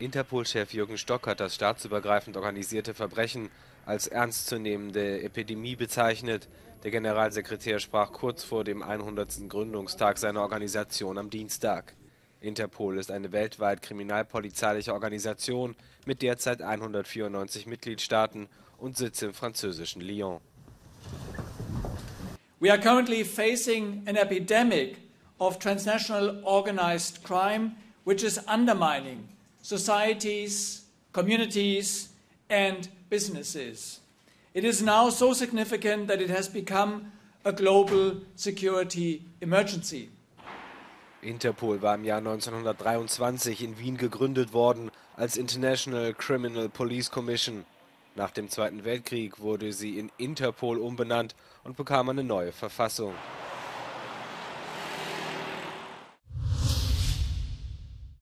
Interpol-Chef Jürgen Stock hat das staatsübergreifend organisierte Verbrechen als ernstzunehmende Epidemie bezeichnet. Der Generalsekretär sprach kurz vor dem 100. Gründungstag seiner Organisation am Dienstag. Interpol ist eine weltweit kriminalpolizeiliche Organisation mit derzeit 194 Mitgliedstaaten und Sitz im französischen Lyon. We are currently facing an epidemic of transnational organized crime which is undermining societies, communities and businesses. It is now so significant that it has become a global security emergency. Interpol war im Jahr 1923 in Wien gegründet worden als International Criminal Police Commission. Nach dem Zweiten Weltkrieg wurde sie in Interpol umbenannt und bekam eine neue Verfassung.